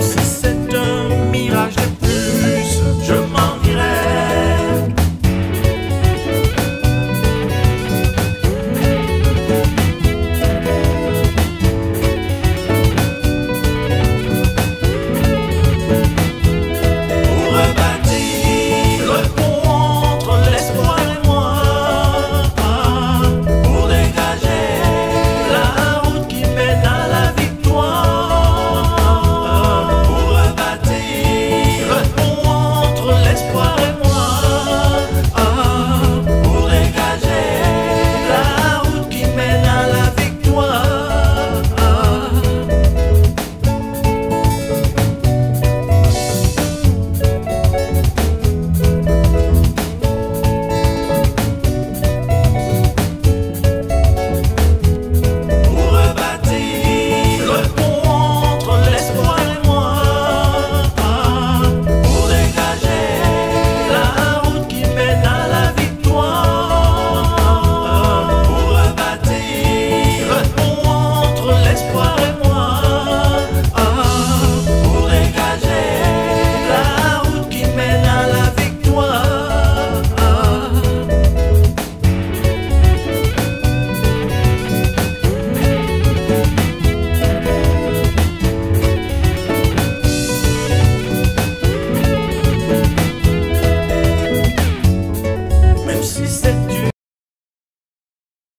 I'm